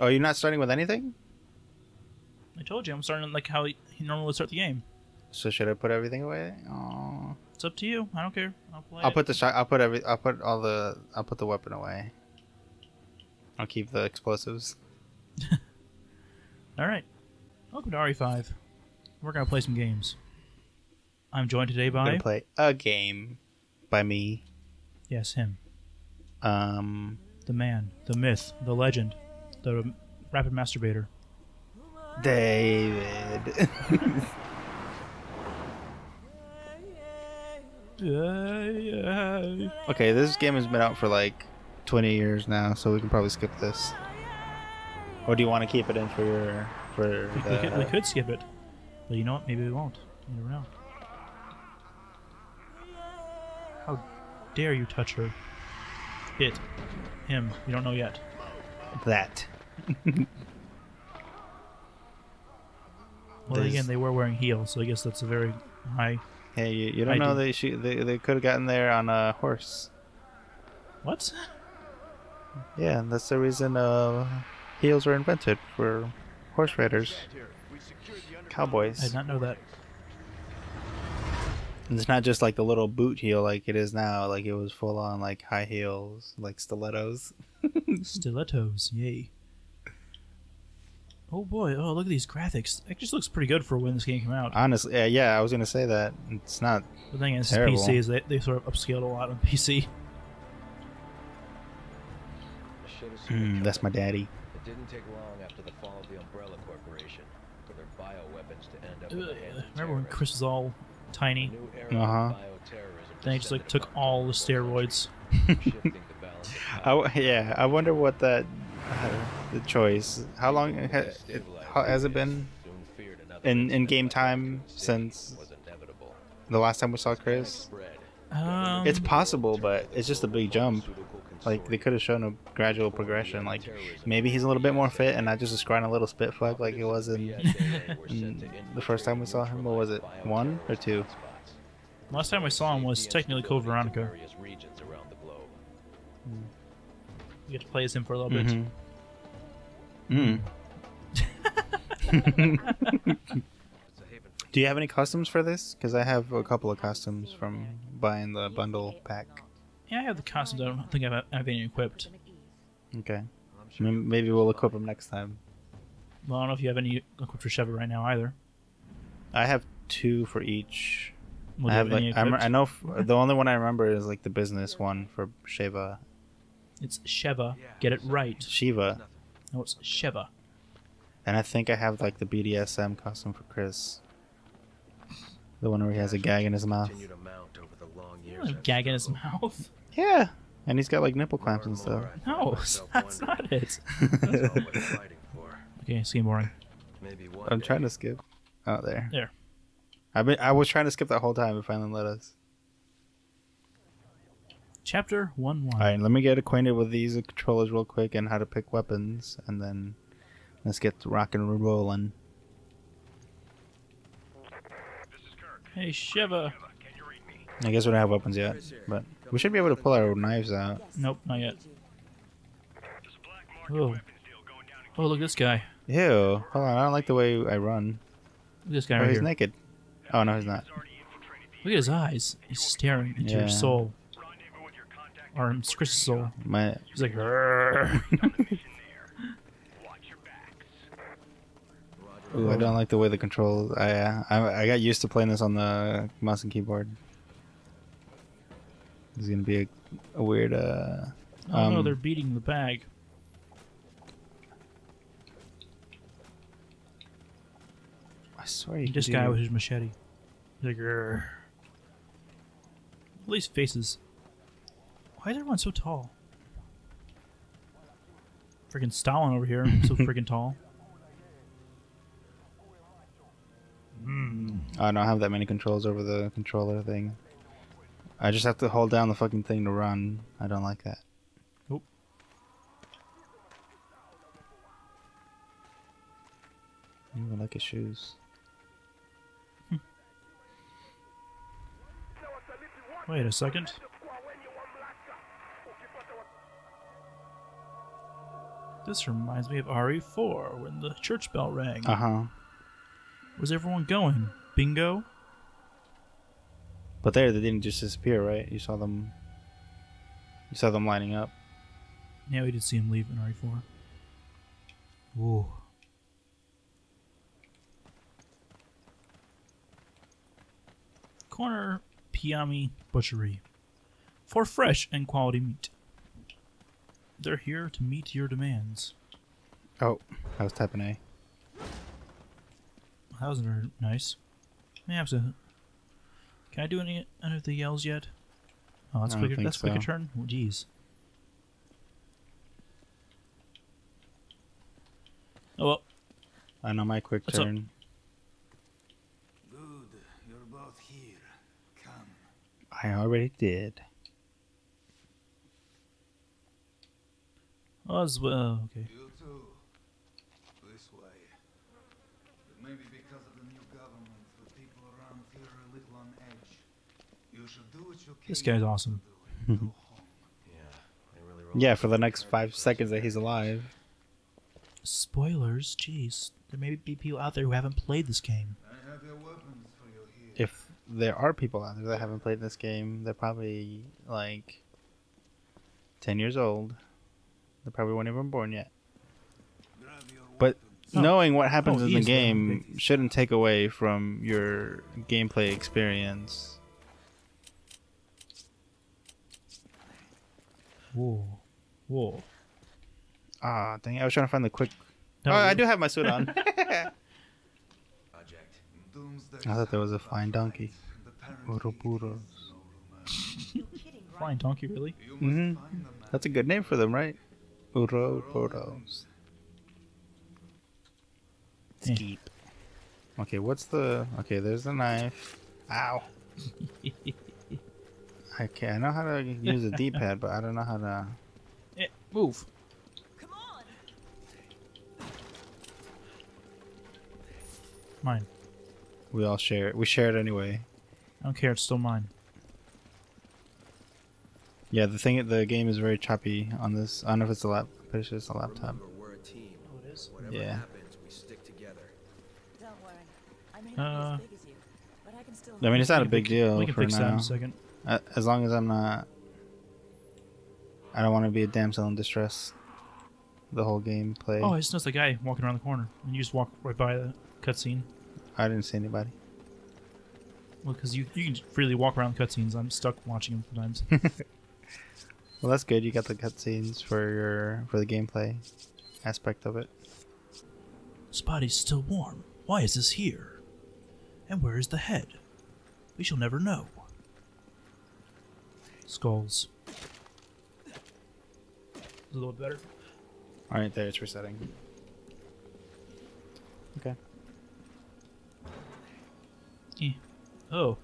Oh, you're not starting with anything? I told you I'm starting like how he normally would start the game. So should I put everything away? Oh. It's up to you. I don't care. I'll play. I'll it. put the shot. I'll put every. I'll put all the. I'll put the weapon away. I'll keep the explosives. All right. Welcome to RE5. We're gonna play some games. I'm joined today by gonna play a game by me. yes him, Um, the man, the myth, the legend, the rapid masturbator. David. Okay, this game has been out for like 20 years now, so we can probably skip this. Or do you want to keep it in for your for We, we could, we could skip it, but you know what? Maybe we won't. You never know. How dare you touch her? It, him. You don't know yet. That. Well, There's- again, they were wearing heels, so I guess that's a very high. Hey, you, you don't know they she, they they could have gotten there on a horse. What? Yeah, and that's the reason uh, heels were invented for horse riders, cowboys. I did not know that. And it's not just like the little boot heel like it is now. Like it was full on like high heels, like stilettos. Stilettos, yay. Oh boy, oh look at these graphics. It just looks pretty good for when this game came out. Honestly, yeah, yeah, I was gonna say that. It's not. The thing is, Terrible. PC is they, they sort of upscaled a lot on PC. Mm, that's my daddy. It didn't take long after the fall of the Umbrella Corporation for their bioweapons to end up in the Ugh, hands of Remember when. Chris was all tiny? Uh-huh. Then he just like took all the steroids. humanity, the balance of I power. w- yeah, I wonder what that uh, the choice. How long ha- it, how, has it been? Soon feared another in- in-game time since- The last time we saw Chris. Um, It's possible, but it's just a big jump. Like they could have shown a gradual progression. Like maybe he's a little bit more fit and not just a scrawny little spit fuck like it was in, in the first time we saw him. What was it? One or two? last time we saw him was technically Code Veronica. Various regions around the globe. We get to play as him for a little bit. Mm. Do you have any customs for this? Because I have a couple of customs from buying the bundle pack. Yeah, I have the costumes. I don't think I have, I have any equipped. Okay. Maybe we'll equip them next time. Well, I don't know if you have any equipped for Sheva right now either. I have two for each. Well, I do you have like I'm. I know f- the only one I remember is like the business one for Shiva. It's Sheva. Get it right. Shiva, No, it's Sheva. and I think I have like the BDSM costume for Chris. The one where he has a gag in his mouth. Continue to mount over the long A gag in his mouth. Yeah, and he's got like nipple clamps and stuff. No, that's not it. That's all worth fighting for. Okay, it's getting boring. I'm trying to skip. Oh, there. There. I've been. I was trying to skip that whole time, but finally let us. Chapter 1 1. All right, let me get acquainted with these controllers real quick and how to pick weapons, and then let's get rock and rolling. Hey, Sheva. I guess we don't have weapons yet, but we should be able to pull our knives out. Nope, not yet. Oh. Oh, look at this guy. Ew! Hold on, I don't like the way I run. Look at this guy Oh, right he's here. naked. Oh no, he's not. Look at his eyes. He's staring into Yeah. your soul. Or soul. My He's like. Ooh, I don't like the way the controls. I, uh, I I got used to playing this on the mouse and keyboard. This is gonna be a, a weird. Uh, oh no, Um, they're beating the bag. I swear you This guy with his machete. He's like. All these faces. Why is everyone so tall? Freaking Stalin over here, so freaking tall. Mm. I don't have that many controls over the controller thing. I just have to hold down the fucking thing to run. I don't like that. Nope. Ooh, I like his shoes. Hmm. Wait a second. This reminds me of RE4 when the church bell rang. Uh huh. Where's everyone going? Bingo? But there, they didn't just disappear, right? You saw them. You saw them lining up. Yeah, we did see him leave in RE4. Whoa. Corner Piami Butchery. For fresh and quality meat. They're here to meet your demands. Oh, I was typing A. That was very nice. Yeah, absolutely. Can I do any, any of the yells yet? Oh, that's I don't quicker. think That's quicker so. turn. Oh, jeez. Oh well. I know my quick What's up? turn. Good, you're both here. Come. I already did. Oh, that's, uh, okay. You too. This way. But maybe because of the new government, the people around here are a little on edge. You should do what you can. This guy's awesome. to do and go home. Yeah, really Yeah, for the next five seconds that that. he's alive. Spoilers, jeez. There may be people out there who haven't played this game. I have your weapons for you here. If there are people out there that haven't played this game, they're probably like 10 years old. They probably weren't even born yet. But weapons. Oh. knowing what happens Oh, in the easily. game shouldn't take away from your gameplay experience. Whoa. Whoa. Ah, dang it, I was trying to find the quick. No, oh, I do have my suit on. I thought there was a flying donkey. The Ouroboros. Flying donkey, really? You must Mhm. find them, man. That's a good name for them, right? Ouroboros. Eh. Steep. Okay, what's the. Okay, there's the knife. Ow. Okay, I know how to use a D-pad, but I don't know how to. Eh, move. Come on! Mine. We all share it. We share it anyway. I don't care, it's still mine. Yeah, the thing, the game is very choppy on this. I don't know if it's a lap, but it's just a laptop. Remember, we're a team. Oh, it is? Whatever Yeah. happens, we stick together. Don't worry. I may Uh, be as big as you, but I can still. I mean, it's not a We big can- deal We can for fix that in a second. A- As long as I'm not. I don't want to be a damsel in distress. The whole game play. Oh, I just noticed the guy walking around the corner. And you just walk right by the cutscene. I didn't see anybody. Well, because you, you can freely walk around cutscenes. I'm stuck watching them sometimes. Well, that's good. You got the cutscenes for your for the gameplay aspect of it. This body's still warm. Why is this here? And where is the head? We shall never know. Skulls. Is a little better? All right, there it's resetting. Okay. Eh. Oh,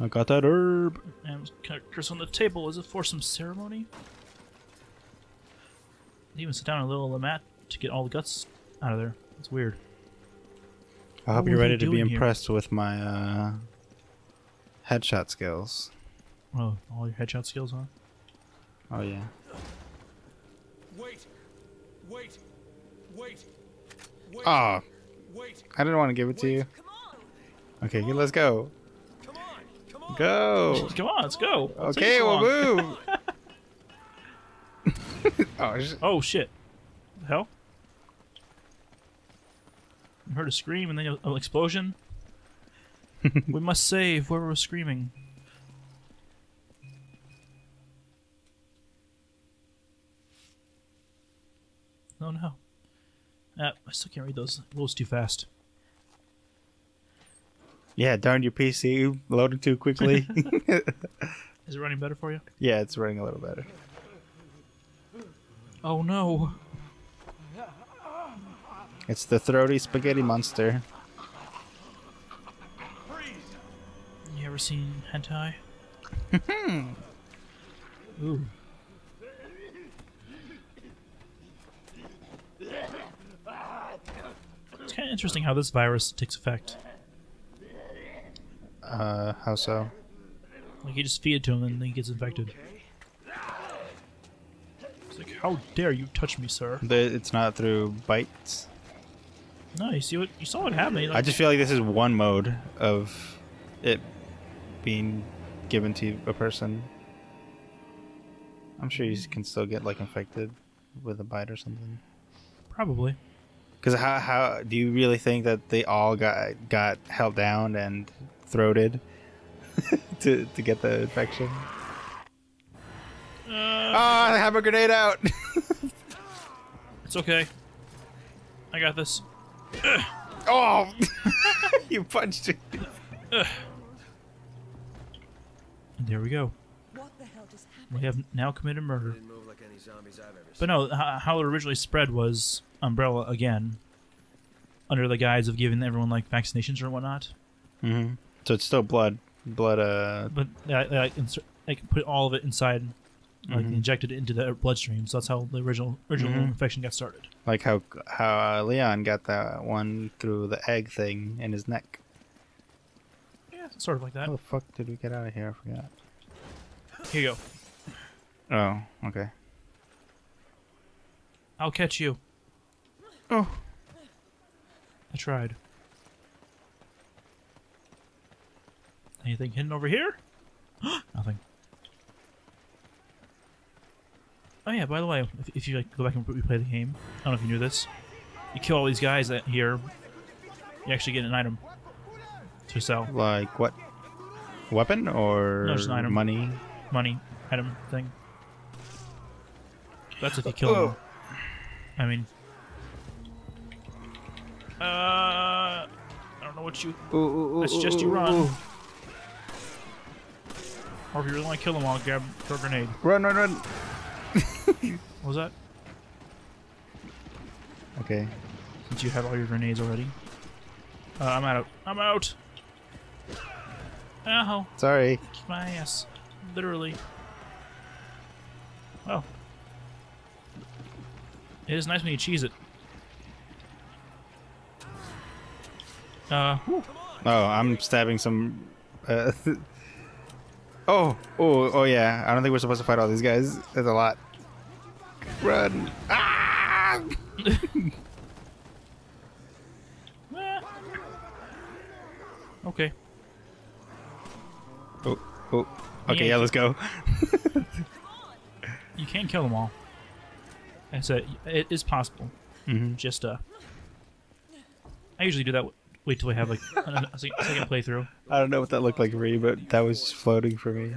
I got that herb. and kind curse on the table. Is it for some ceremony? They even sit down on a little mat to get all the guts out of there. It's weird. I hope What you're ready to be doing here? impressed with my uh, headshot skills. Oh, all your headshot skills, huh? Oh yeah. Wait! Wait! Wait! Wait! Oh, Wait! I didn't want to give it to you. Come on! Okay, let's go. Come on! Come on! Go. Come on, let's go. What's Okay, we'll move. oh, sh- Oh shit! The hell? I heard a scream and then an explosion. we must save where we're screaming. Oh no. Uh, I still can't read those. Loads too fast. Yeah, darn your PC loaded too quickly. Is it running better for you? yeah, it's running a little better. Oh no. It's the throaty spaghetti monster. You ever seen hentai? Ooh. It's kind of interesting how this virus takes effect. Uh, how so? Like you just feed it to him and then he gets infected. It's like, how dare you touch me, sir? The, it's not through bites. No, you see what you saw what happened. I just feel like this is one mode of it being given to a person. I'm sure you can still get like infected with a bite or something. probably. Because how how do you really think that they all got got held down and throated to to get the infection? Uh, Ah, I have a grenade out. it's okay. I got this. oh, you punched it. There we go. What the hell just happened? We have now committed murder. Like any zombies I've ever seen. But no, how, how it originally spread was Umbrella again, under the guise of giving everyone like vaccinations or whatnot. hmm So it's still blood, blood. Uh, But I, like, insert, like put all of it inside, like Mhm. injected it into the bloodstream. So that's how the original original Mhm. infection got started. like how how uh, Leon got that one through the egg thing in his neck. Yeah, sort of like that. How the fuck did we get out of here? I forgot. Here you go. Oh, okay. I'll catch you. Oh. I tried. Anything hidden over here? Nothing. Oh yeah, by the way, if, if you like go back and replay the game, I don't know if you knew this. You kill all these guys that here, you actually get an item to sell. Like what? Weapon or No, just an item. money? Money item thing. That's if you kill them. I mean, uh, I don't know what you I suggest you run. Or if you really want to kill them all, grab throw a grenade. Run, run, run! What was that? Okay. Did you have all your grenades already. Uh, I'm out. I'm out! Ow! Sorry. Kick my ass. Literally. Oh. It is nice when you cheese it. Uh, whew. Oh, I'm stabbing some. Uh, oh, oh, oh yeah. I don't think we're supposed to fight all these guys. There's a lot. Run! Ah! Okay. Oh, oh. Okay, Yeah, yeah, let's go. You can't kill them all. I said it is possible. hmm Just uh, I usually do that. Wait till we have like a, a second second playthrough. I don't know what that looked like for me, but that was floating for me.